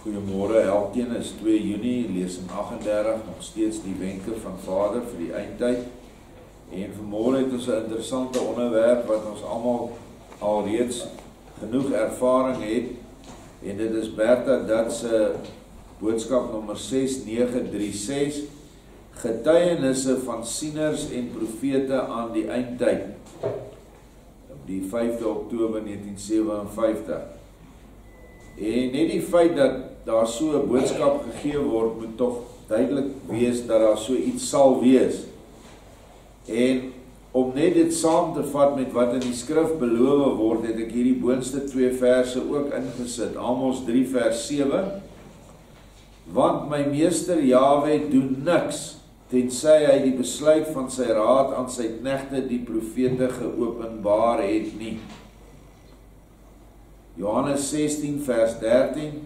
Goeiemôre elkeen. Is 2 Junie, lesing 38, nog steeds die wenke van Vader vir die eindtyd. En vanmôre het ons 'n interessante onderwerp wat ons almal alreeds genoeg ervaring het. En dit is Bertha dat se boodskap nommer 6936 getuienisse van sieners en profete aan die eindtyd. Op die 5de Oktober 1957. En net die feit dat daar so 'n boodskap gegee word, moet tog duidelik wees dat daar so iets sal wees. En om net dit saam te vat met wat in die skrif beloof word, het ek hierdie boonste twee verse ook ingesit. Amos 3 vers 7. Want my meester Jawe doen niks tensy hy die besluit van sy raad aan sy knegte die profete geopenbaar het nie. Johannes 16 vers 13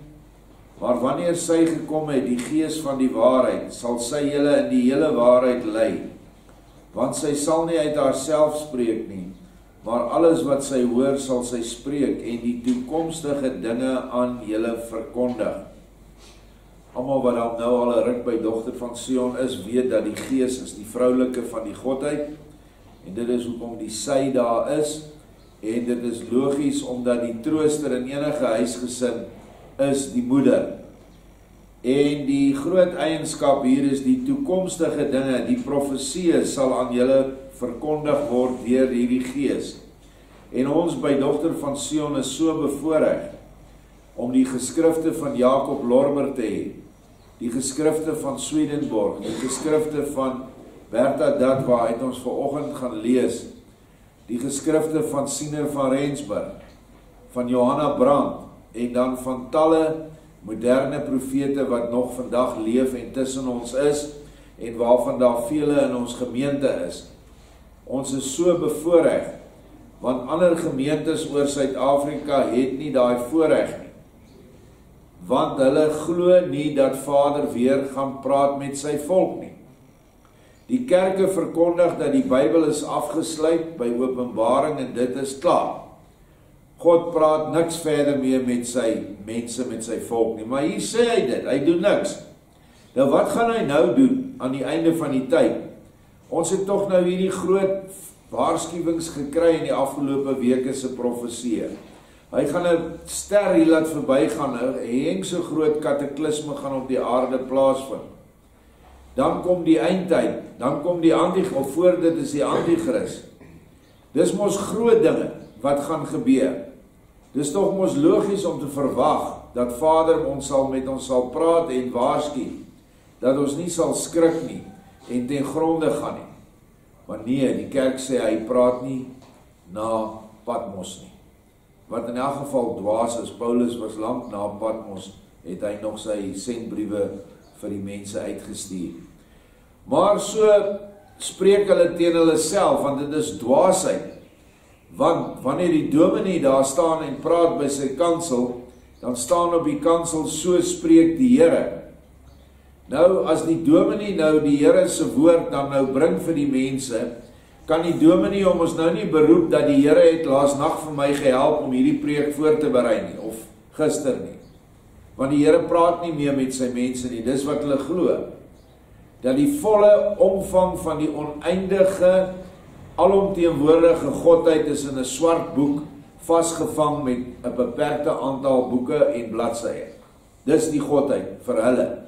Maar wanneer sy gekom het, die gees van die waarheid, sal sy julle in die hele waarheid lei. Want sy sal nie uit haarself spreek nie, maar alles wat sy hoor, sal sy spreek en die toekomstige dinge aan julle verkondig. Almal wat dan nou al 'n ruk by dogter van Sion is, weet dat die gees is die vroulike van die godheid en dit is hoekom die sy daar is en dit is logies omdat die trooster in enige huisgesin is die moeder. En die groot eienskap hier is die toekomstige dinge, die profeseë sal aan julle verkondig word deur hierdie gees. En ons by dogter van Sion is so bevoorreg om die geskrifte van Jakob Lorber te hê. Die geskrifte van Swedenborg, die geskrifte van Bertha Dat waar uit ons ver oggend gaan lees. Die geskrifte van Siener van Rensburg, van Johanna Brandt en dan van talle moderne profete wat nog vandag leef en tussen ons is en waarvan daar vele in ons gemeente is. Ons is so bevoorreg want ander gemeentes oor Suid-Afrika het nie daai voorreg nie. Want hulle glo nie dat Vader weer gaan praat met sy volk nie. Die kerke verkondig dat die Bybel is afgesluit by Openbaring en dit is klaar. God praat niks verder meer met sy mense met sy volk nie. Maar hier sê hy dit, hy doen niks. Nou wat gaan hy nou doen aan die einde van die tyd? Ons het tog nou hierdie groot waarskuwings gekry in die afgelope weke se profeseë. Hy gaan 'n ster hier laat verbygaan, 'n hengse groot kataklisme gaan op die aarde plaasvind. Dan kom die eindtyd, dan kom die anti-kristus, voor dit is die anti-kristus. Dis mos groot dinge wat gaan gebeur. Dis tog mos logies om te verwag dat Vader ons sal met ons sal praat en waarsku dat ons nie sal skrik nie en ten gronde gaan nie. Maar nee, die kerk sê hy praat nie na Patmos nie. Wat in elk geval dwaas is, Paulus was lank na Patmos, het hy nog sy sendbriewe vir die mense uitgestuur. Maar so spreek hulle teen hulle self want dit is dwaasheid Want wanneer die dominee daar staan en praat by sy kansel, dan staan op die kansel so spreek die Here. Nou as die dominee nou die Here se woord dan nou bring vir die mense, kan die dominee hom ons nou nie beroep dat die Here het laas nag vir my gehelp om hierdie preek voor te berei nie of gister nie. Want die Here praat nie meer met sy mense nie, dis wat hulle glo. Dat die volle omvang van die oneindige alomteenwoordige godheid is in 'n swart boek vasgevang met 'n beperkte aantal boeke en bladsye. Dis die godheid vir hulle.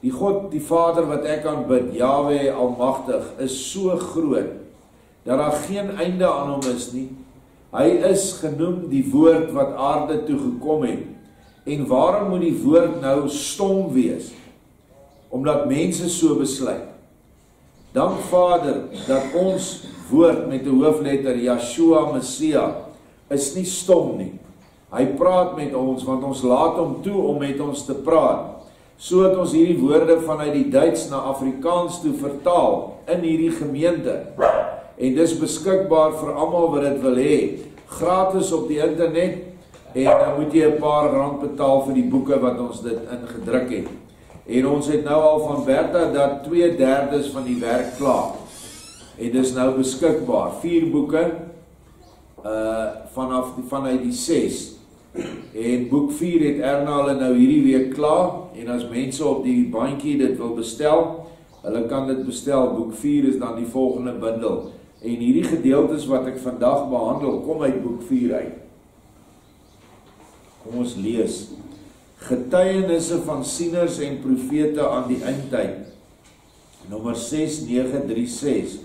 Die God, die Vader wat ek aanbid, Jahwe Almagtig, is so groot dat daar geen einde aan hom is nie. Hy is genoem die woord wat aarde toe gekom het. En waarom moet die woord nou stom wees? Omdat mense so besluit. Dank Vader dat ons woord met 'n hoofletter Yeshua Messia is nie stom nie. Hy praat met ons want ons laat hom toe om met ons te praat. Sodat ons hierdie woorde vanuit die Duits na Afrikaans toe vertaal in hierdie gemeente. En dis beskikbaar vir almal wat dit wil hê, gratis op die internet en dan moet jy 'n paar rand betaal vir die boeke wat ons dit ingedruk het. En ons het nou al van Bertha dat 2/3 van die werk klaar. En dis nou beskikbaar. Vier boeke uh vanaf die vanuit die 6 En boek 4 het Erna hulle nou hierdie week klaar en as mense op die bandjie dit wil bestel, hulle kan dit bestel. Boek 4 is dan die volgende bundel. En hierdie gedeeltes wat ek vandag behandel, kom uit boek 4 uit. Kom ons lees. Getuienisse van sieners en profete aan die eindtyd. Nommer 6936.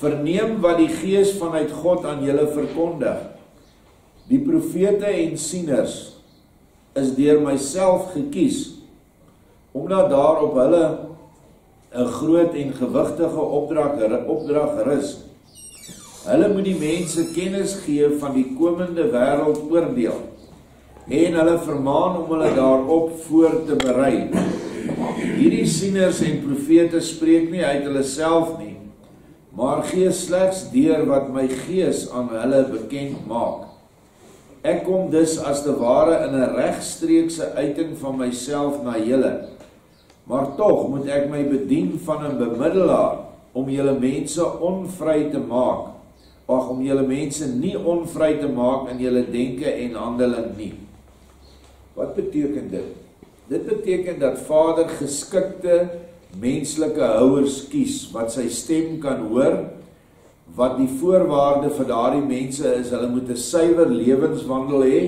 Verneem wat die Gees vanuit God aan julle verkondig. Die profete en sieners is deur myself gekies omdat daar op hulle 'n groot en gewigtige opdrag opdrag rus. Hulle moet die mense kennis gee van die komende wêreldoordeel en hulle vermaan om hulle daarop voor te berei. Hierdie sieners en profete spreek nie uit hulle self nie, maar gee slegs deur wat my Gees aan hulle bekend maak. Ek kom dus as te ware in 'n regstreekse uiting van myself na julle. Maar tog moet ek my bedien van 'n bemiddelaar om julle mense onvry te maak. Ag om julle mense nie onvry te maak in julle denke en handeling nie. Wat beteken dit? Dit beteken dat Vader geskikte menslike houers kies wat sy stem kan hoor. Wat die voorwaarde vir daardie mense is, hulle moet 'n suiwer lewenswandel hê.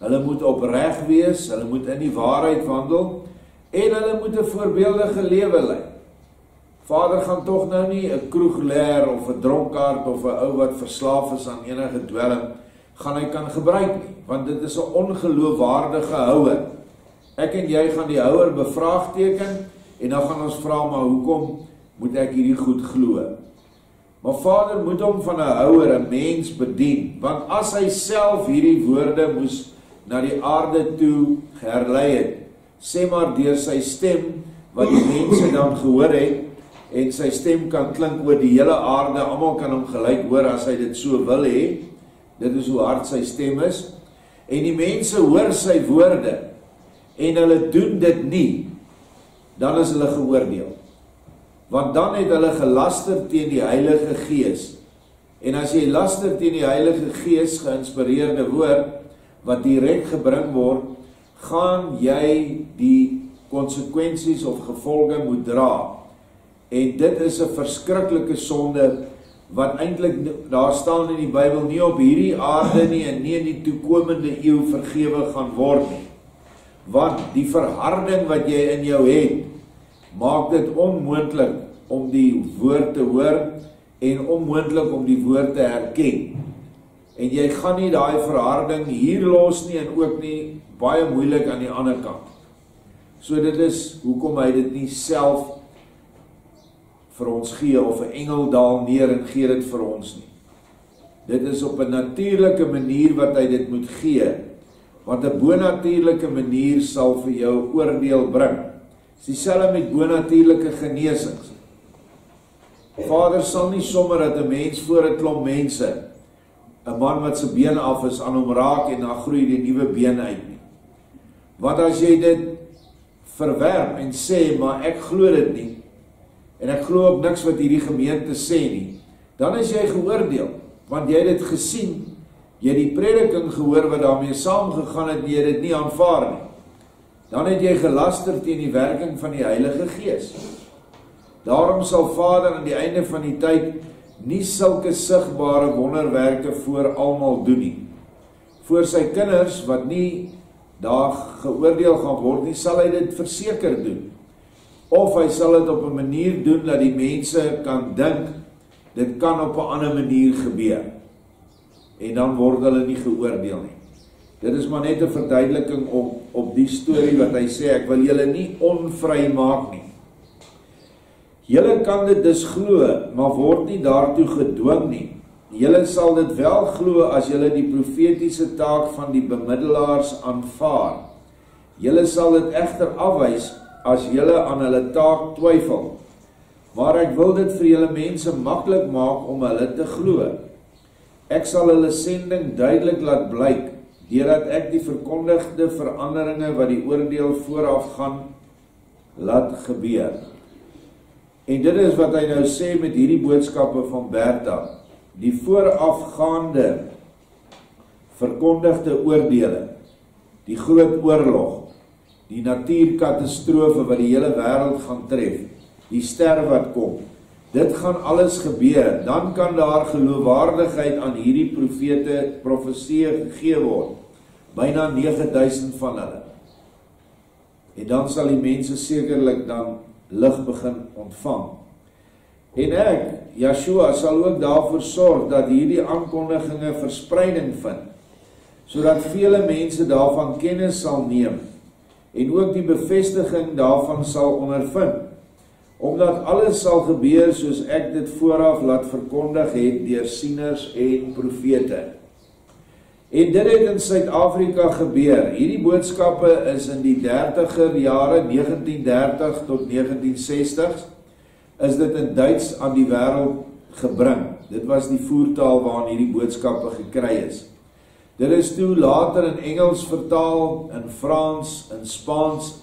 Hulle moet opreg wees, hulle moet in die waarheid wandel en hulle moet 'n voorbeeldige lewe lei. Vader gaan tog nou nie 'n kroegleer of 'n dronkaard of 'n ou wat verslaaf is aan enige dwelm gaan hy kan gebruik nie, want dit is 'n ongeloofwaardige houer. Ek en jy gaan die houer bevraagteken en dan gaan ons vra maar hoekom moet ek hierdie goed glo? Maar Vader moet hom van 'n houer 'n mens bedien, want as hy self hierdie woorde moes na die aarde toe herlei het, sê maar deur sy stem wat die mense dan gehoor het en sy stem kan klink oor die hele aarde, almal kan hom gelyk hoor as hy dit so wil hê. Dit is hoe hard sy stem is. En die mense hoor sy woorde en hulle doen dit nie, dan is hulle geoordeel. Want dan het hulle gelaster teen die Heilige Gees. En as jy laster teen die Heilige Gees geïnspireerde woord wat direk gebring word, gaan jy die konsekwensies of gevolge moet dra. En dit is 'n verskriklike sonde wat eintlik daar staan in die Bybel nie op hierdie aarde nie en nie in die toekomende eeu vergewe gaan word nie. Want die verharding wat jy in jou het, maak dit onmoontlik om die woord te hoor en onmoontlik om die woord te herken. En jy gaan nie daai verharding hier los nie en ook nie baie moeilik aan die ander kant. So dit is hoekom hy dit nie self vir ons gee of 'n engel daal neer en gee dit vir ons nie. Dit is op 'n natuurlike manier wat hy dit moet gee. Want 'n bonatuurlike manier sal vir jou oordeel bring. Dis dieselfde met bonatuurlike genesings. Vader sal nie sommer dat 'n mens voor 'n klomp mense 'n man wat se bene af is aan hom raak en dan groei die nuwe bene uit nie. Want as jy dit verwerp en sê maar ek glo dit nie, en ek glo ook niks wat hierdie gemeente sê nie, dan is jy geoordeel, want jy het dit gesien, jy het die prediking gehoor wat daarmee saamgegaan het, jy het dit nie aanvaar nie. Dan het jy gelaster teen die werking van die Heilige Gees. Daarom sal Vader aan die einde van die tyd nie sulke sigbare wonderwerke voor almal doen nie. Voor sy kinders wat nie daar geoordeel gaan word nie, sal hy dit verseker doen of hy sal dit op 'n manier doen dat die mense kan dink dit kan op 'n ander manier gebeur. En dan word hulle nie geoordeel nie. Dit is maar net 'n verduideliking op op die storie wat hy sê ek wil julle nie onvry maak nie. Julle kan dit dus glo, maar word nie daartoe gedwing nie. Julle sal dit wel glo as julle die profetiese taak van die bemiddelaars aanvaar. Julle sal dit egter afwys as julle aan hulle taak twyfel. Maar ek wil dit vir julle mense maklik maak om hulle te glo. Ek sal hulle sending duidelik laat blyk deurdat ek die verkondigde veranderinge wat die oordeel vooraf gaan laat gebeur. En dit is wat hy nou sê met hierdie boodskappe van Bertha. Die voorafgaande verkondigde oordeele, die groot oorlog, die natuurkatastrofe wat die hele wêreld gaan tref, die ster wat kom. Dit gaan alles gebeur. Dan kan daar geloofwaardigheid aan hierdie profete profeseë gegee word. Byna 9000 van hulle. En dan sal die mense sekerlik dan lig begin ontvang. En ek, Yeshua, sal ook daarvoor sorg dat hierdie aankondigings verspreiding vind sodat vele mense daarvan kennis sal neem en ook die bevestiging daarvan sal ondervind omdat alles sal gebeur soos ek dit vooraf laat verkondig het deur sieners en profete. En dit het in Suid-Afrika gebeur. Hierdie boodskappe is in die 30er jare 1930 tot 1960 is dit in Duits aan die wêreld gebring. Dit was die voertaal waarin hierdie boodskappe gekry is. Dit is toe later in Engels vertaal, in Frans, in Spaans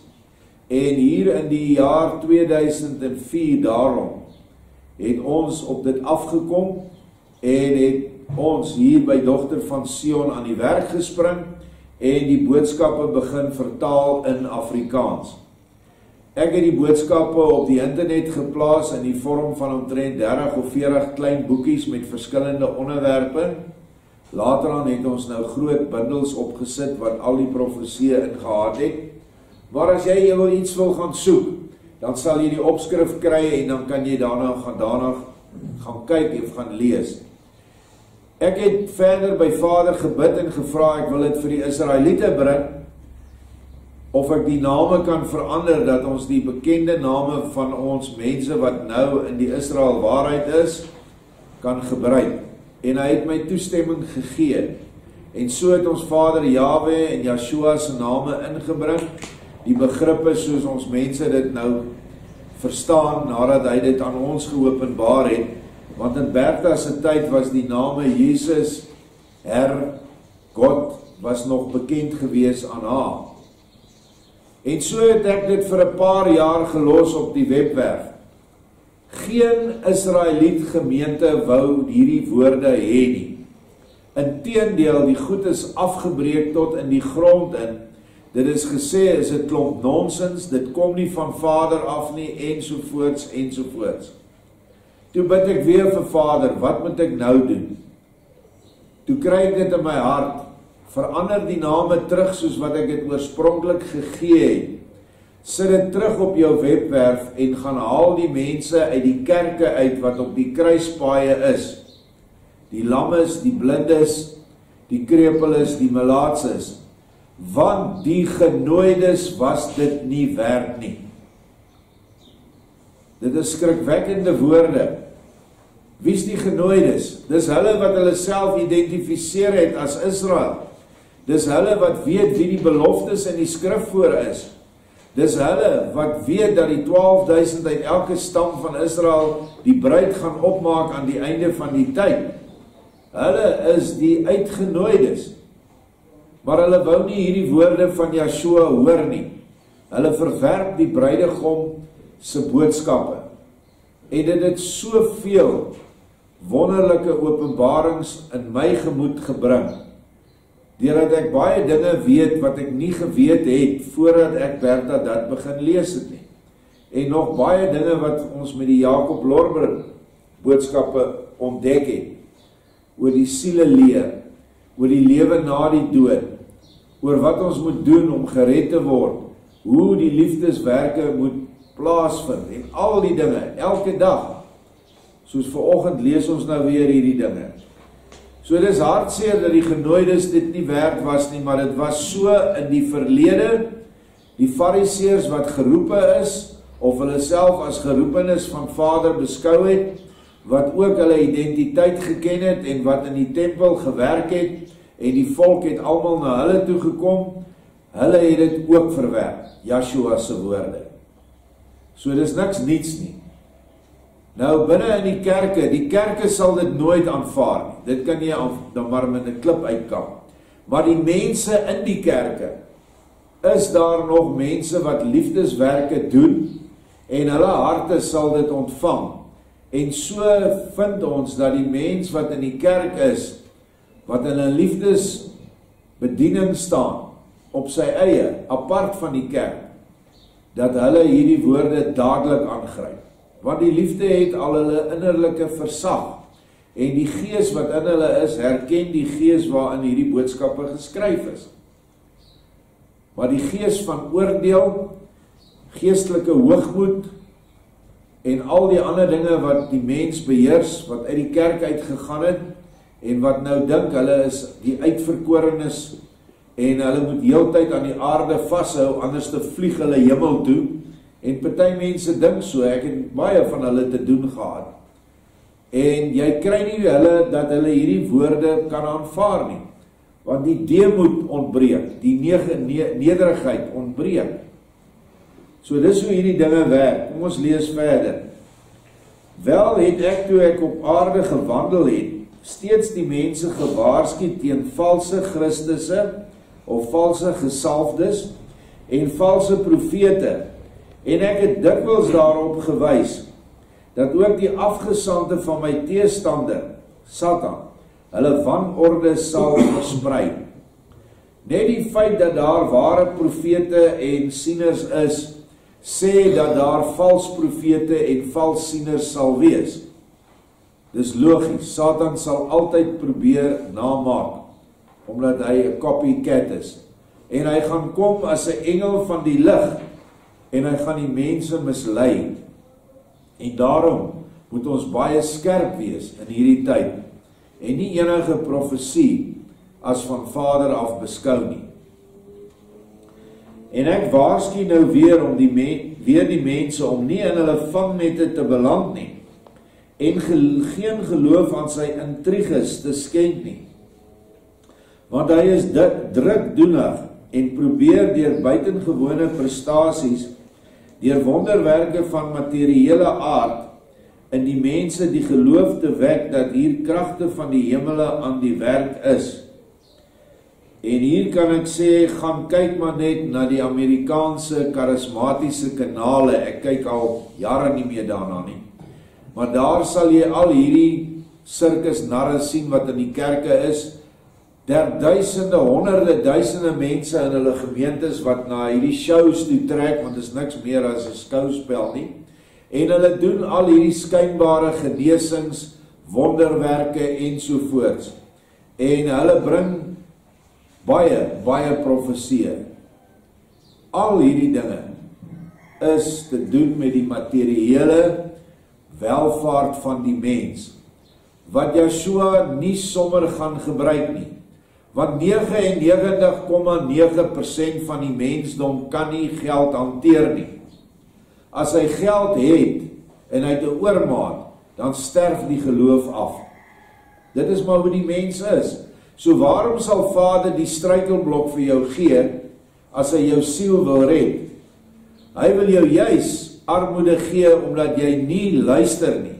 En hier in die jaar 2004 daarom het ons op dit afgekom en het ons hier by dogter van Sion aan die werk gespring en die boodskappe begin vertaal in Afrikaans. Ek het die boodskappe op die internet geplaas in die vorm van omtrent 30 of 40 klein boekies met verskillende onderwerpe. Later aan het ons nou groot bundels opgesit wat al die profeseë ingehaat het. Maar as jy wil iets wil gaan soek, dan sal jy die opskrif kry en dan kan jy daarna gaan daarna gaan kyk en gaan lees. Ek het verder by Vader gebid en gevra ek wil dit vir die Israeliete bring of ek die name kan verander dat ons die bekende name van ons mense wat nou in die Israel waarheid is kan gebruik. En hy het my toestemming gegee. En so het ons Vader Jawe en Yeshua se name ingebring die begrippe soos ons mense dit nou verstaan nadat hy dit aan ons geopenbaar het want in Bertha se tyd was die name Jesus Her God was nog bekend gewees aan haar. En so het ek dit vir 'n paar jaar gelos op die webwerf. Geen Israeliet gemeente wou hierdie woorde hê nie. Inteendeel, die goed is afgebreek tot in die grond in Dit is gesê is 'n klomp nonsens, dit kom nie van Vader af nie ensovoorts ensovoorts. Toe bid ek weer vir Vader, wat moet ek nou doen? Toe kry ek dit in my hart, verander die name terug soos wat ek dit oorspronklik gegee het. Sit dit terug op jou webwerf en gaan haal die mense uit die kerke uit wat op die kruispaaie is. Die lammes, die blindes, die krepeles, die malaatses want die genooides was dit nie werd nie. Dit is skrikwekkende woorde. Wie's die genooides? Dis hulle wat hulle self identifiseer het as Israel. Dis hulle wat weet wie die beloftes in die skrif voor is. Dis hulle wat weet dat die 12000 uit elke stam van Israel die bruid gaan opmaak aan die einde van die tyd. Hulle is die uitgenooides. Maar hulle wou nie hierdie woorde van Yeshua hoor nie. Hulle verwerp die bruidegom se boodskappe. En dit het soveel wonderlike openbarings in my gemoed gebring. Deurdat ek baie dinge weet wat ek nie geweet het voordat ek Bertha dat begin lees het nie. En nog baie dinge wat ons met die Jakob Lorber boodskappe ontdek het oor die siele leer, oor die lewe na die dood oor wat ons moet doen om gered te word, hoe die liefdeswerke moet plaasvind en al die dinge elke dag. Soos vanoggend lees ons nou weer hierdie dinge. So dis hartseer dat die genooides dit nie werd was nie, maar dit was so in die verlede die fariseërs wat geroepe is of hulle self as geroepenes van Vader beskou het wat ook hulle identiteit geken het en wat in die tempel gewerk het en die volk het almal na hulle toe gekom. Hulle het dit ook verwerp, Joshua se woorde. So dis niks niets nie. Nou binne in die kerke, die kerke sal dit nooit aanvaar nie. Dit kan nie dan maar met 'n klip uitkom. Maar die mense in die kerke is daar nog mense wat liefdeswerke doen en hulle harte sal dit ontvang. En so vind ons dat die mens wat in die kerk is wat in 'n liefdes bediening staan op sy eie apart van die kerk dat hulle hierdie woorde dadelik aangryp want die liefde het al hulle innerlike versag. En die gees wat in hulle is herken die gees waarin hierdie boodskappe geskryf is. Maar die gees van oordeel geestelike hoogmoed en al die ander dinge wat die mens beheers wat uit die kerk uitgegaan het en wat nou dink hulle is die uitverkorenes en hulle moet heeltyd aan die aarde vashou anders te vlieg hulle hemel toe en party mense dink so ek het baie van hulle te doen gehad. En jy kry nie hulle dat hulle hierdie woorde kan aanvaar nie. Want die deemoed ontbreek die nege, ne, nederigheid ontbreek. So dis hoe hierdie dinge werk. Kom ons lees verder. Wel het ek toe ek op aarde gewandel het steeds die mense gewaarsku teen valse Christusse of valse gesalfdes en valse profete en ek het dikwels daarop gewys dat ook die afgesande van my teestander Satan hulle wanorde sal versprei net die feit dat daar ware profete en sieners is sê dat daar vals profete en vals sieners sal wees Dis logies. Satan sal altyd probeer namaak omdat hy 'n copycat is. En hy gaan kom as 'n engel van die lig en hy gaan die mense mislei. En daarom moet ons baie skerp wees in hierdie tyd en nie enige profesie as van Vader af beskou nie. En ek waarsku nou weer om die weer die mense om nie in hulle vangnette te beland nie en gel geen geloof aan sy intriges te skenk nie. Want hy is drukdoenig en probeer deur buitengewone prestasies deur wonderwerke van materiële aard in die mense die geloof te wek dat hier kragte van die hemele aan die werk is. En hier kan ek sê gaan kyk maar net na die Amerikaanse karismatiese kanale. Ek kyk al jare nie meer daarna nie. Maar daar sal jy al hierdie sirkus narre sien wat in die kerke is. Der duisende, honderde duisende mense in hulle gemeentes wat na hierdie shows toe trek want dit is niks meer as 'n skouspel nie. En hulle doen al hierdie skynbare genesings, wonderwerke ensovoorts. En hulle bring baie baie profeseë. Al hierdie dinge is te doen met die materiële welvaart van die mens wat Yeshua nie sommer gaan gebruik nie want 99,9% van die mensdom kan nie geld hanteer nie. As hy geld het en hy het 'n oormaat dan sterf die geloof af. Dit is maar hoe die mens is. So waarom sal Vader die struikelblok vir jou gee as hy jou siel wil red? Hy wil jou juis armoede gee omdat jy nie luister nie.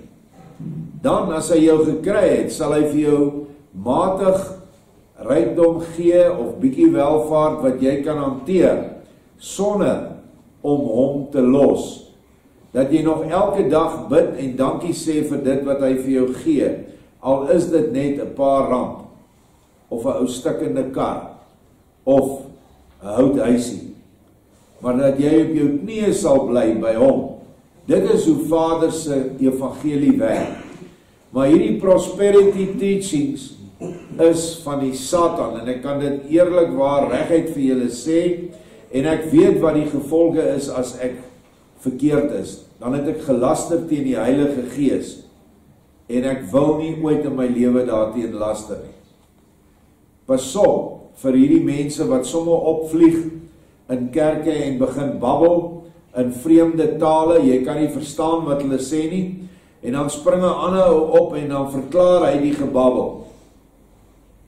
Dan as hy jou gekry het, sal hy vir jou matig rykdom gee of bietjie welvaart wat jy kan hanteer sonder om hom te los. Dat jy nog elke dag bid en dankie sê vir dit wat hy vir jou gee, al is dit net 'n paar rand of 'n ou stukkende kar of 'n houthuisie maar dat jy op jou knieë sal bly by hom. Dit is hoe Vader se evangelie werk. Maar hierdie prosperity teachings is van die Satan en ek kan dit eerlikwaar reguit vir julle sê en ek weet wat die gevolge is as ek verkeerd is. Dan het ek gelaster teen die Heilige Gees en ek wil nie ooit in my lewe daarteen laster nie. Pasop vir hierdie mense wat sommer opvlieg in kerke en begin babbel in vreemde tale. Jy kan nie verstaan wat hulle sê nie. En dan spring 'n ander op en dan verklaar hy die gebabbel.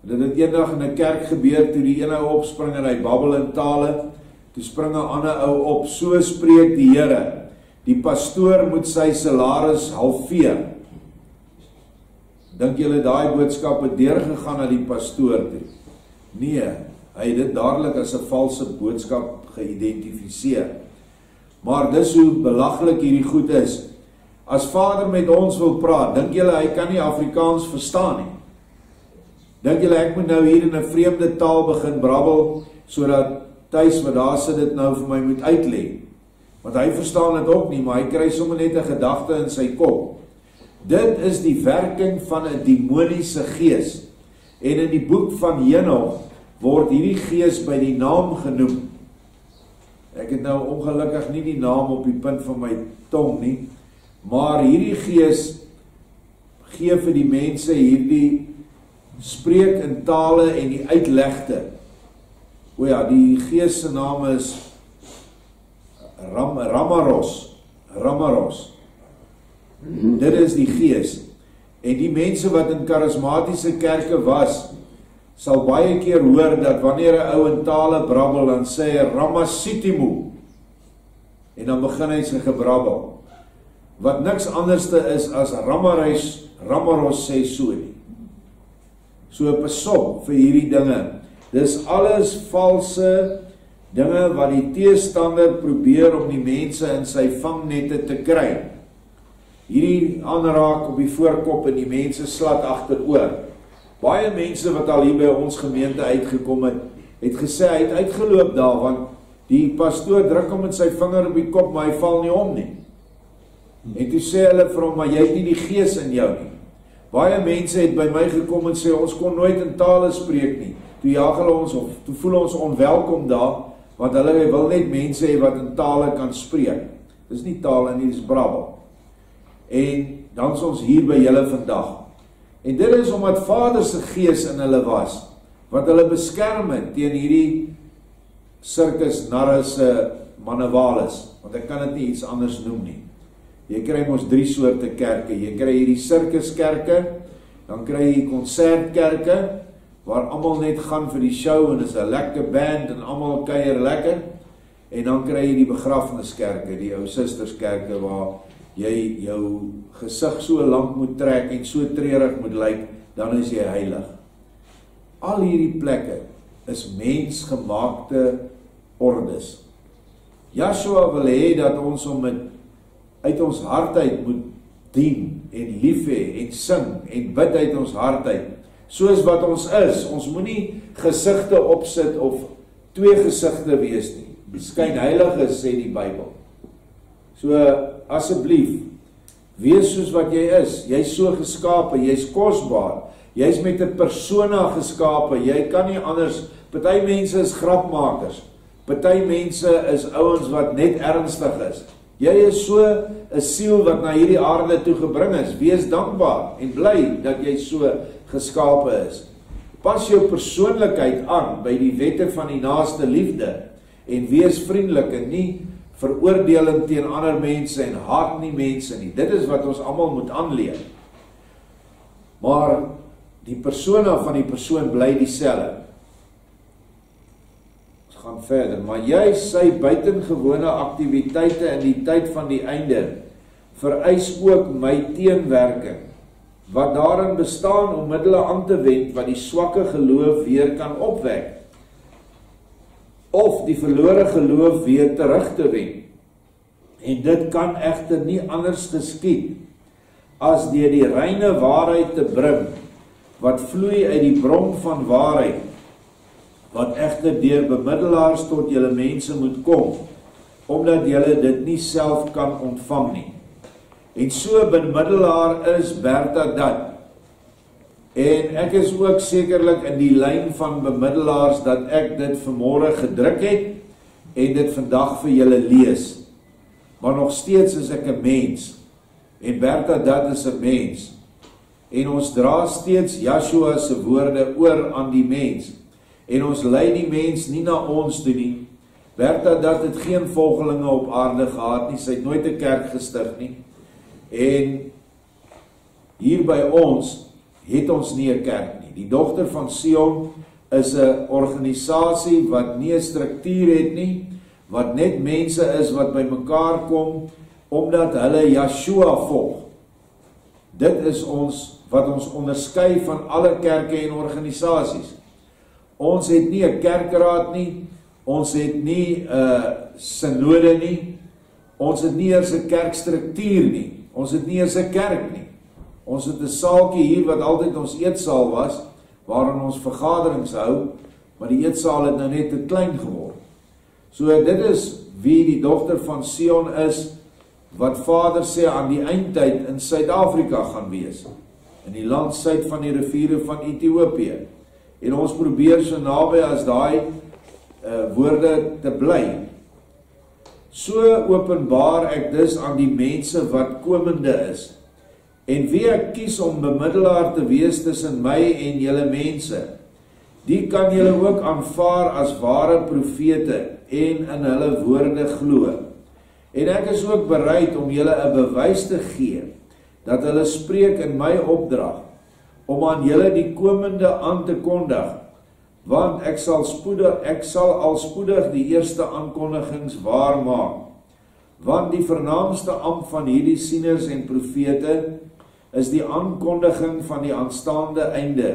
Dit het eendag in 'n kerk gebeur toe die een ou opspring en hy babbel in tale. Toe spring 'n ander ou op. So spreek die Here. Die pastoor moet sy salaris halveer. Dink julle daai boodskap het deurgegaan na die pastoor toe? Nee, Hy het dit dadelik as 'n valse boodskap geïdentifiseer. Maar dis hoe belaglik hierdie goed is. As Vader met ons wil praat, dink julle hy kan nie Afrikaans verstaan nie? Dink julle ek moet nou hier in 'n vreemde taal begin brabbel sodat tuis wat daar sit dit nou vir my moet uitlê? Want hy verstaan dit ook nie, maar hy kry sommer net 'n gedagte in sy kop. Dit is die werking van 'n demoniese gees. En in die boek van Henog word hierdie gees by die naam genoem. Ek het nou ongelukkig nie die naam op die punt van my tong nie, maar hierdie gees gee vir die mense hierdie spreek in tale en die uitlegte. O ja, die gees se naam is Ram Ramaros. Ramaros. Dit is die gees. En die mense wat in karismatiese kerke was, sal baie keer hoor dat wanneer 'n ou in tale brabbel, dan sê hy Ramasitimo. En dan begin hy sy gebrabbel. Wat niks anderste is as Ramaris, Ramaros sê so nie. So pasop vir hierdie dinge. Dis alles valse dinge wat die teestander probeer om die mense in sy vangnette te kry hierdie aanraak op die voorkop en die mense slat agteroor. Baie mense wat al hier by ons gemeente uitgekom het, het gesê hy het uitgeloop daar want die pastoor druk hom met sy vinger op die kop maar hy val nie om nie. En toe sê hulle vir hom maar jy het nie die gees in jou nie. Baie mense het by my gekom en sê ons kon nooit in tale spreek nie. Toe jaag hulle ons of toe voel ons onwelkom daar want hulle wil net mense hê wat in tale kan spreek. Dis nie tale nie, dis brabbel en dan is ons hier by julle vandag. En dit is omdat Vader se gees in hulle was wat hulle beskerm het teen hierdie sirkus narre se manewales, want ek kan dit nie iets anders noem nie. Jy kry mos drie soorte kerke. Jy kry hierdie sirkuskerke, dan kry jy konsertkerke waar almal net gaan vir die show en dis 'n lekker band en almal kuier lekker. En dan kry jy die begrafniskerke, die ou susterskerke waar jy jou gesig so lank moet trek en so treurig moet lyk, dan is jy heilig. Al hierdie plekke is mensgemaakte ordes. Joshua wil hê dat ons hom met uit ons hart uit moet dien en lief hê en sing en bid uit ons hart uit soos wat ons is. Ons moenie gesigte opsit of twee gesigte wees nie. Beskyn heilig is sê die Bybel. So asseblief wees soos wat jy is. Jy's so geskape, jy's kosbaar. Jy's met 'n persona geskape. Jy kan nie anders. Party mense is grapmakers. Party mense is ouens wat net ernstig is. Jy is so 'n siel wat na hierdie aarde toe gebring is. Wees dankbaar en bly dat jy so geskape is. Pas jou persoonlikheid aan by die wette van die naaste liefde en wees vriendelik en nie veroordeling teen ander mense en haat nie mense nie. Dit is wat ons almal moet aanleer. Maar die persona van die persoon bly dieselfde. Gaan verder, maar jy sy buitengewone aktiwiteite in die tyd van die einde vereis ook my teenwerking wat daarin bestaan om middele aan te wend wat die swakke geloof weer kan opwek of die verlore geloof weer terug te wen. En dit kan egter nie anders geskied as deur die reine waarheid te bring wat vloei uit die bron van waarheid wat egter deur bemiddelaars tot julle mense moet kom omdat julle dit nie self kan ontvang nie. En so bemiddelaar is Bertha dat En ek is ook sekerlik in die lyn van bemiddelaars dat ek dit vanmôre gedruk het en dit vandag vir julle lees. Maar nog steeds is ek 'n mens. En Bertha dat is 'n mens. En ons dra steeds Joshua se woorde oor aan die mens. En ons lei die mens nie na ons toe nie. Bertha dat het geen volgelinge op aarde gehad nie. Sy het nooit 'n kerk gestig nie. En hier by ons het ons nie 'n kerk nie. Die dogter van Sion is 'n organisasie wat nie 'n struktuur het nie, wat net mense is wat bymekaar kom omdat hulle Yeshua volg. Dit is ons wat ons onderskei van alle kerke en organisasies. Ons het nie 'n kerkraad nie. Ons het nie 'n uh, sinode nie. Ons het nie eers 'n kerkstruktuur nie. Ons het nie eers 'n kerk nie. Ons het 'n saaltjie hier wat altyd ons eetsaal was, waarin ons vergaderings hou, maar die eetsaal het nou net te klein geword. So dit is wie die dogter van Sion is wat Vader sê aan die eindtyd in Suid-Afrika gaan wees in die land suid van die riviere van Ethiopië. En ons probeer so naby as daai uh woorde te bly. So openbaar ek dus aan die mense wat komende is. En wie ek kies om bemiddelaar te wees tussen my en julle mense, die kan julle ook aanvaar as ware profete en in hulle woorde glo. En ek is ook bereid om julle 'n bewys te gee dat hulle spreek in my opdrag om aan julle die komende aan te kondig want ek sal spoedig ek sal al spoedig die eerste aankondigings waar maak want die vernaamste am van hierdie sieners en profete is die aankondiging van die aanstaande einde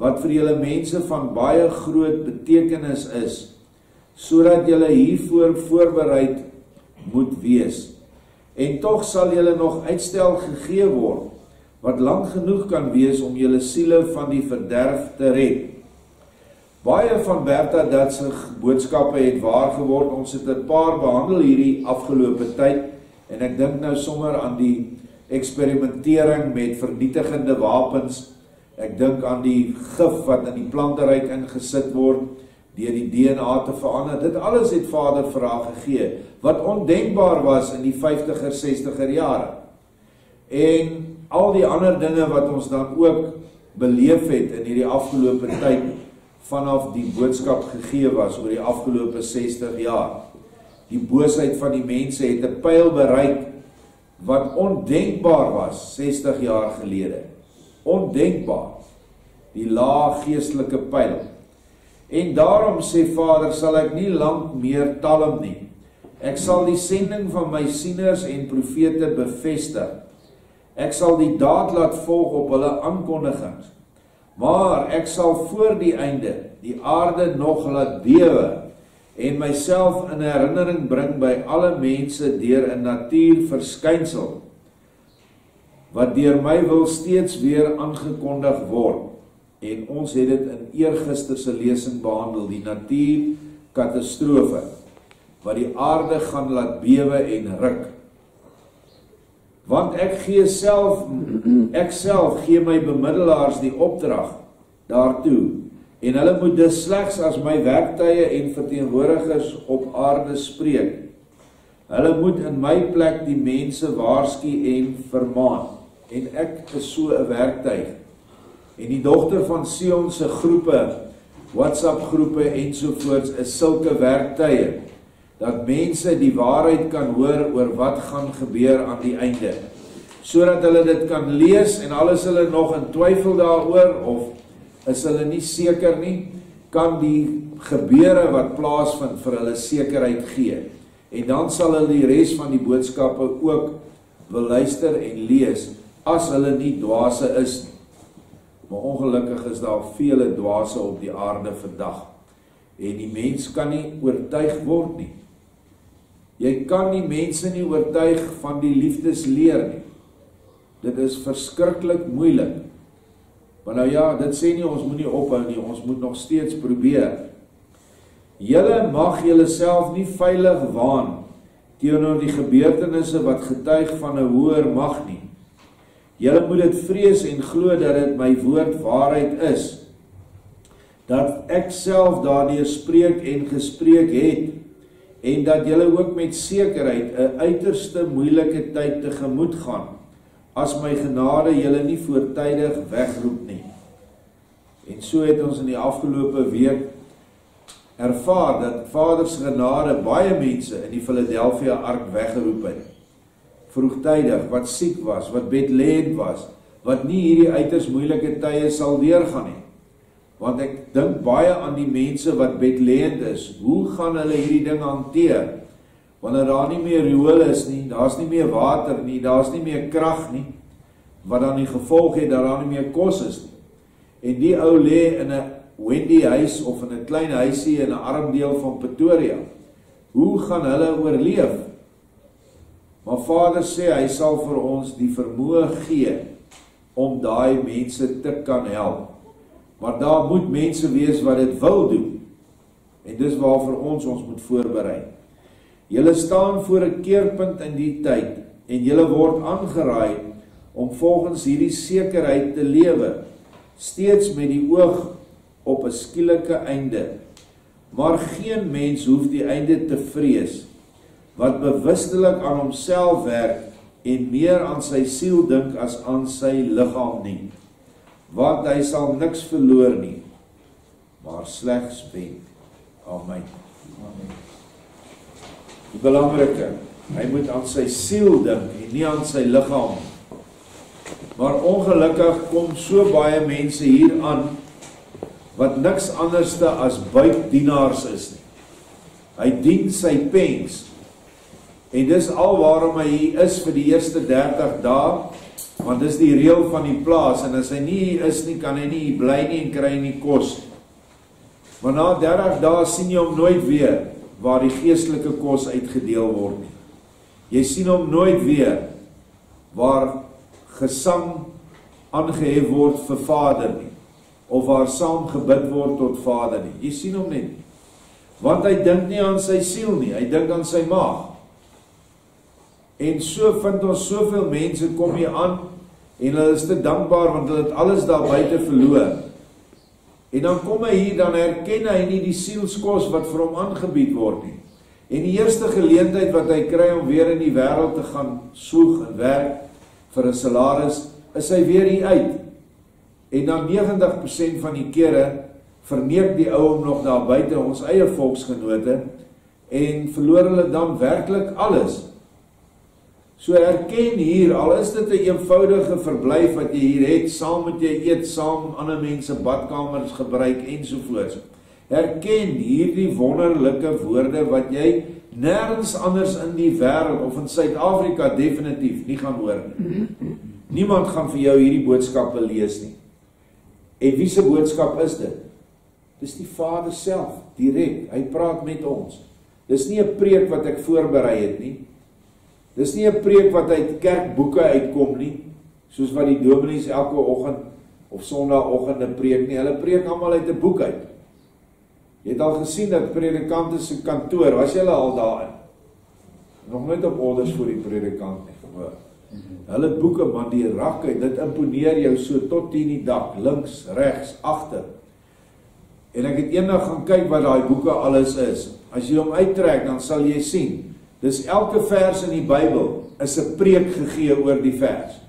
wat vir julle mense van baie groot betekenis is sodat julle hiervoor voorbereid moet wees. En tog sal julle nog uitstel gegee word wat lank genoeg kan wees om julle siele van die verderf te red. Baie van Bertha dat se boodskappe het waar geword. Ons het 'n paar behandel hierdie afgelope tyd en ek dink nou sommer aan die eksperimentering met vernietigende wapens. Ek dink aan die gif wat in die planteryk ingesit word deur die DNA te verander. Dit alles het Vader vir haar gegee wat ondenkbaar was in die 50er 60er jare. En al die ander dinge wat ons dan ook beleef het in hierdie afgelope tyd vanaf die boodskap gegee was oor die afgelope 60 jaar. Die boosheid van die mense het 'n pyl bereik wat ondenkbaar was 60 jaar gelede. Ondenkbaar. Die lae geestelike pyl. En daarom sê Vader, sal ek nie lank meer talm nie. Ek sal die sending van my sieners en profete bevestig. Ek sal die daad laat volg op hulle aankondigings. Maar ek sal voor die einde die aarde nog laat bewe en myself in herinnering bring by alle mense deur 'n natuurverskynsel wat deur my wil steeds weer aangekondig word. En ons het dit in eergister se lesing behandel, die natuurkatastrofe wat die aarde gaan laat bewe en ruk. Want ek gee self ek self gee my bemiddelaars die opdrag daartoe en hulle moet dus slegs as my werktuie en verteenwoordigers op aarde spreek. Hulle moet in my plek die mense waarsku en vermaan en ek is so 'n werktuig. En die dogter van Sion se groepe, WhatsApp groepe ensovoorts is sulke werktuie dat mense die waarheid kan hoor oor wat gaan gebeur aan die einde. Sodat hulle dit kan lees en alles hulle nog in twyfel daaroor of is hulle nie seker nie kan die gebeure wat plaasvind vir hulle sekerheid gee. En dan sal hulle die res van die boodskappe ook wil luister en lees as hulle nie dwaase is nie. Maar ongelukkig is daar vele dwaase op die aarde vandag. En die mens kan nie oortuig word nie Jy kan nie mense nie oortuig van die liefdesleer nie. Dit is verskriklik moeilik. Maar nou ja, dit sê nie ons moenie ophou nie, ons moet nog steeds probeer. Julle mag julleself nie veilig waan teenoor die gebeurtenisse wat getuig van 'n hoër mag nie. Julle moet dit vrees en glo dat dit my woord waarheid is. Dat ek self daardeur spreek en gespreek het en dat julle ook met sekerheid 'n uiterste moeilike tyd tegemoet gaan as my genade julle nie voortydig wegroep nie. En so het ons in die afgelope week ervaar dat Vader se genade baie mense in die Philadelphia ark weggeroep het. Vroegtydig wat siek was, wat bedlêend was, wat nie hierdie uiters moeilike tye sal deurgaan nie want ek dink baie aan die mense wat bedleend is. Hoe gaan hulle hierdie ding hanteer? Wanneer daar nie meer riool is nie, daar's nie meer water nie, daar's nie meer krag nie. Wat dan die gevolg het dat daar nie meer kos is nie. En die ou lê in 'n Wendy huis of in 'n klein huisie in 'n arm deel van Pretoria. Hoe gaan hulle oorleef? Maar Vader sê hy sal vir ons die vermoë gee om daai mense te kan help. Maar daar moet mense wees wat dit wil doen. En dis waarvoor ons ons moet voorberei. Julle staan voor 'n keerpunt in die tyd en julle word aangeraai om volgens hierdie sekerheid te lewe, steeds met die oog op 'n skielike einde. Maar geen mens hoef die einde te vrees wat bewustelik aan homself werk en meer aan sy siel dink as aan sy liggaam nie. Want hy sal niks verloor nie, maar slegs wen. Amen. Amen. Die belangrike, hy moet aan sy siel dink en nie aan sy liggaam. Maar ongelukkig kom so baie mense hier aan wat niks anderste as buitdienaars is nie. Hy dien sy pens. En dis al waarom hy hier is vir die eerste 30 dae, want dis die reël van die plaas en as hy nie is nie, kan hy nie bly nie en kry nie kos. Maar na 30 dae sien jy hom nooit weer waar die geestelike kos uitgedeel word nie. Jy sien hom nooit weer waar gesang aangehef word vir Vader nie of waar saam gebid word tot Vader nie. Jy sien hom net. Want hy dink nie aan sy siel nie, hy dink aan sy maag. En so vind ons soveel mense kom hier aan en hulle is te dankbaar want hulle het alles daar buite verloor. En dan kom hy hier dan herken hy nie die sielskos wat vir hom aangebied word nie. En die eerste geleentheid wat hy kry om weer in die wêreld te gaan soeg en werk vir 'n salaris, is hy weer hier uit. En dan 90% van die kere verneek die ou hom nog daar buite ons eie volksgenote en verloor hulle dan werklik alles. So erken hier al is dit 'n een eenvoudige verblyf wat jy hier het, saam met jy eet, saam ander mense badkamers gebruik ensovoorts. Erken hierdie wonderlike woorde wat jy nêrens anders in die wêreld of in Suid-Afrika definitief nie gaan hoor nie. Niemand gaan vir jou hierdie boodskappe lees nie. En wie se boodskap is dit? Dis die Vader self, direk. Hy praat met ons. Dis nie 'n preek wat ek voorberei het nie. Dis nie 'n preek wat uit kerkboeke uitkom nie, soos wat die dominees elke oggend of sonnaandoggende preek nie. Hulle preek almal uit 'n boek uit. Jy het al gesien dat predikante se kantoor, was jy al daarin? Nog net op orders vir die predikant nie gehoor. Hulle boeke man die rakke, dit imponeer jou so tot teen die dak, links, regs, agter. En ek het eendag gaan kyk wat daai boeke alles is. As jy hom uittrek, dan sal jy sien, dis elke vers in die Bybel is 'n preek gegee oor die vers.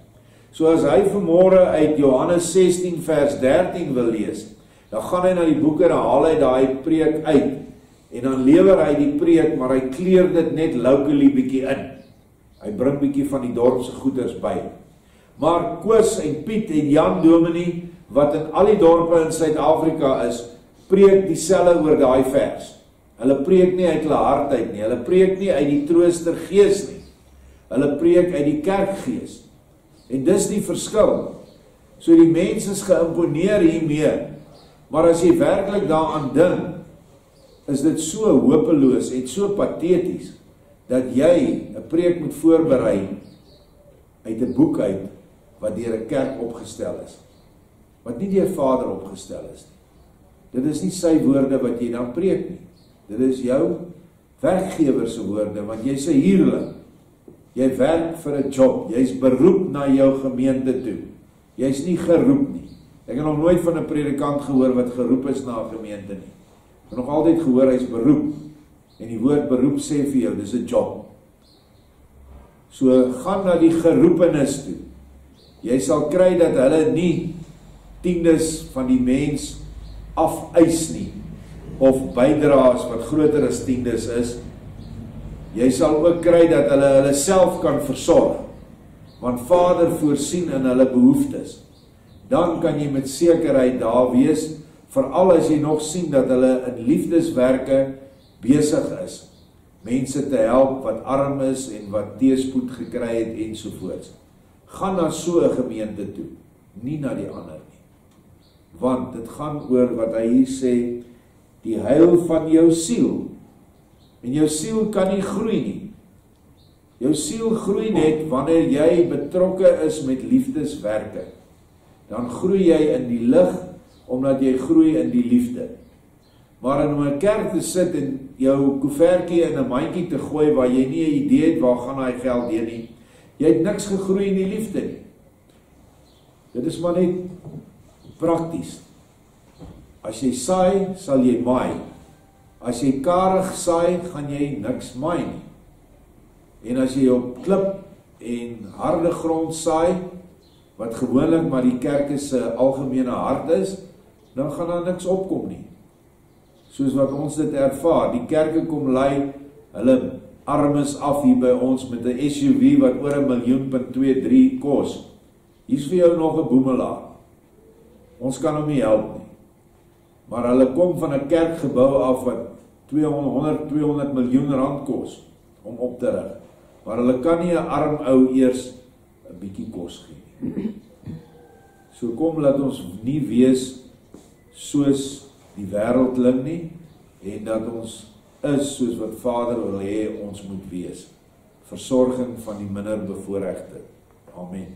So as hy vanmôre uit Johannes 16 vers 13 wil lees, Dan gaan hy na die boeke en haal hy daai preek uit en dan lewer hy die preek, maar hy kleur dit net locally bietjie in. Hy bring bietjie van die dorp se goeders by. Maar Koos en Piet en Jan Dominee wat in al die dorpe in Suid-Afrika is, preek dieselfde oor daai vers. Hulle preek nie uit hulle hart uit nie. Hulle preek nie uit die trooster gees nie. Hulle preek uit die kerkgees. En dis die verskil. So die mense is geïmponeer hiermee Maar as jy werklik daaraan dink, is dit so hopeloos en so pateties dat jy 'n preek moet voorberei uit 'n boek uit wat deur 'n kerk opgestel is. Wat nie deur Vader opgestel is nie. Dit is nie sy woorde wat jy dan preek nie. Dit is jou werkgewer se woorde want jy's 'n huurling. Jy werk vir 'n job. Jy's beroep na jou gemeente toe. Jy's nie geroep nie. Ek het nog nooit van 'n predikant gehoor wat geroep is na 'n gemeente nie. Ek het nog altyd gehoor hy's beroep. En die woord beroep sê vir jou, dis 'n job. So gaan na die geroepenes toe. Jy sal kry dat hulle nie tiendes van die mens afeis nie of bydraes wat groter as tiendes is. Jy sal ook kry dat hulle hulle self kan versorg. Want Vader voorsien in hulle behoeftes dan kan jy met sekerheid daar wees veral as jy nog sien dat hulle in liefdeswerke besig is mense te help wat arm is en wat teëspoed gekry het ensovoorts gaan na so 'n gemeente toe nie na die ander nie want dit gaan oor wat hy hier sê die heil van jou siel en jou siel kan nie groei nie jou siel groei net wanneer jy betrokke is met liefdeswerke dan groei jy in die lig omdat jy groei in die liefde. Maar in 'n kerk te sit en jou koevertjie in 'n mandjie te gooi waar jy nie 'n idee het waar gaan daai geld heen nie. Jy het niks gegroei in die liefde nie. Dit is maar net prakties. As jy saai, sal jy maai. As jy karig saai, gaan jy niks maai nie. En as jy op klip en harde grond saai, wat gewoonlik maar die kerk se algemene hart is, dan gaan daar niks opkom nie soos wat ons dit ervaar. Die kerke kom lei hulle armes af hier by ons met 'n SUV wat oor 'n miljoen punt 23 kos. Hier's vir jou nog 'n boemelaar. Ons kan hom nie help nie. Maar hulle kom van 'n kerkgebou af wat 200 200 miljoen rand kos om op te rig. Maar hulle kan nie 'n arm ou eers 'n bietjie kos gee nie. So kom laat ons nie wees soos die wêreldling nie en dat ons is soos wat Vader wil hê ons moet wees. Versorging van die minderbevoorregte. Amen.